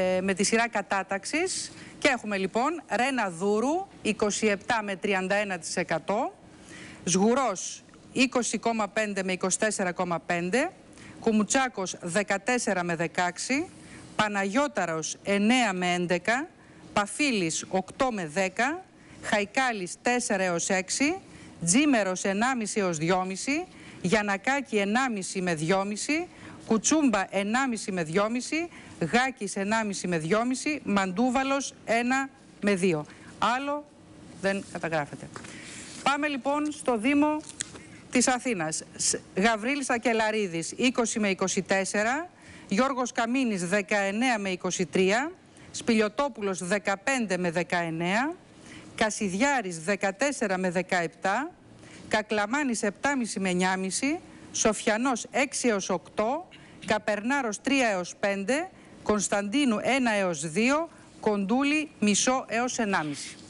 ε, με τη σειρά κατάταξης. Και έχουμε λοιπόν Ρένα Δούρου 27 με 31%, Σγουρός 20,5 με 24,5%, Κουμουτσάκος 14 με 16, Παναγιώταρος 9 με 11, Παφίλης 8 με 10, Χαϊκάλης 4 έως 6, Τζίμερος 1,5 έως 2,5, Γιανακάκη 1,5 με 2,5, Κουτσούμπα 1,5 με 2,5, Γάκης 1,5 με 2,5, Μαντούβαλος 1 με 2. Άλλο δεν καταγράφεται. Πάμε λοιπόν στο Δήμο της Αθήνας. Γαβρίλης Ακελαρίδης 20 με 24, Γιώργος Καμίνης 19 με 23, Σπιλιοτόπουλος 15 με 19, Κασιδιάρης 14 με 17, Κακλαμάνης 7,5 με 9,5, Σοφιανός 6 έως 8, Καπερνάρος 3 έως 5, Κωνσταντίνου 1 έως 2, Κοντούλη μισό έως 1,5.